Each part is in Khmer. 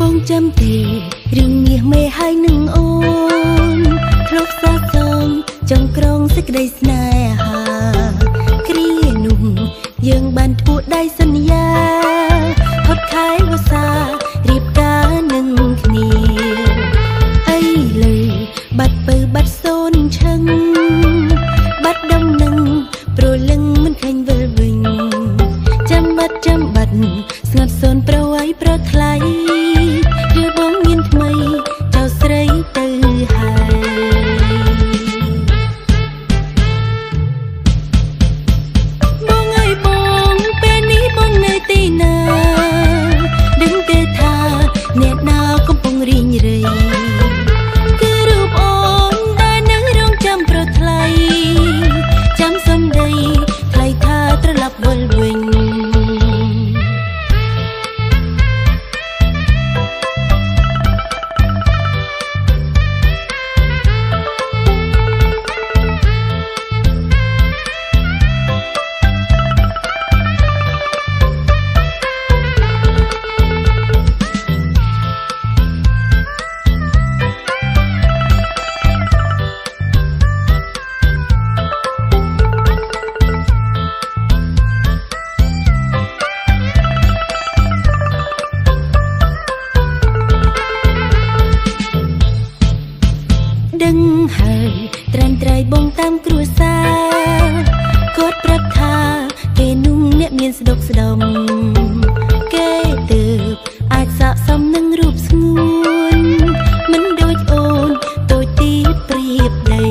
បងចាំទេរឿងមាសមេហើយនឹងអូនធ្លុកសាសងចង់ក្រងសេចក្តីស្នេហាគ្រានោះយើងបានធ្វើដៃសន្យាហត់ខែវសារៀបការនឹងគ្នាអីលើបាត់ពើបាត់សូនឈឹងបាត់ដំណឹងប្រលឹងមិនឃើញវិលវិញចាំបាត់ចាំបាត់ស្ងាត់សូនប្រវាយប្រថ្លៃ ដឹងហើយត្រែងត្រៃបងតាមគ្រួសារគាត់ប្រាប់ថា គេនោះអ្នកមានស្ដុកស្ដុំគេទើបអាចស័កសមនឹងរូបស្ងួនមិនដូចអូនទូចទីប្រៀបដី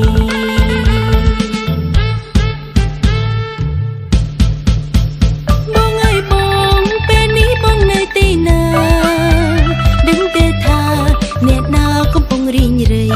បងអើយបងពេលនេះបងនៅទីណាដឹងទេថា អ្នកណាកំពុងរីងរៃ